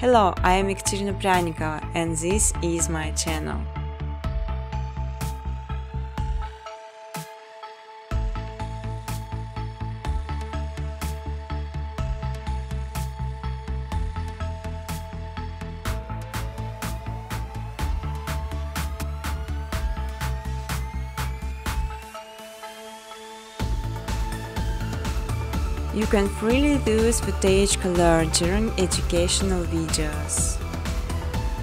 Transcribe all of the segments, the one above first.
Hello, I am Ekaterina Pryanikova and this is my channel. You can freely use footage color during educational videos.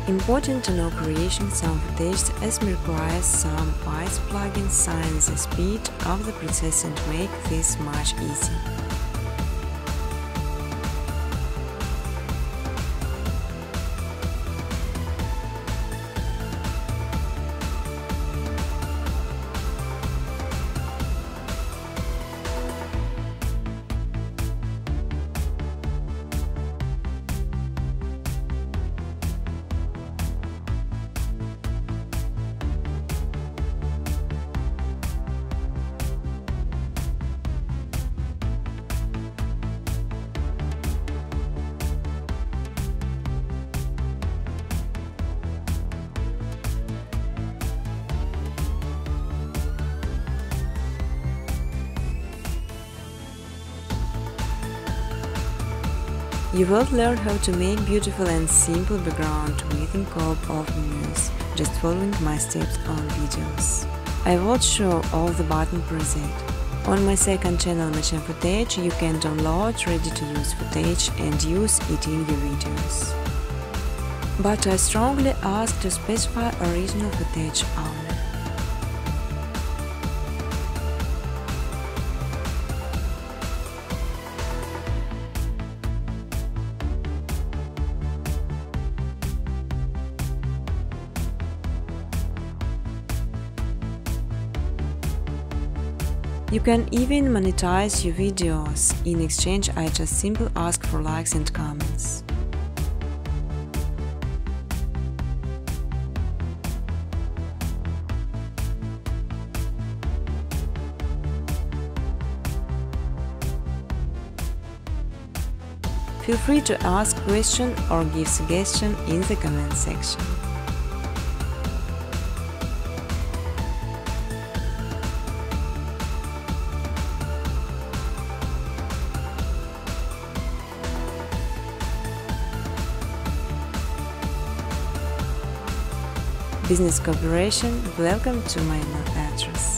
Important to know creation some footage as requires some Wise plugins sign the speed of the process and make this much easier. You will learn how to make beautiful and simple background with Incope of Muse, just following my steps on videos. I will show all the button preset. On my second channel Machine Footage you can download ready-to-use footage and use it in your videos. But I strongly ask to specify original footage only. You can even monetize your videos. In exchange, I just simply ask for likes and comments. Feel free to ask question or give suggestion in the comment section. Business Cooperation, welcome to my address.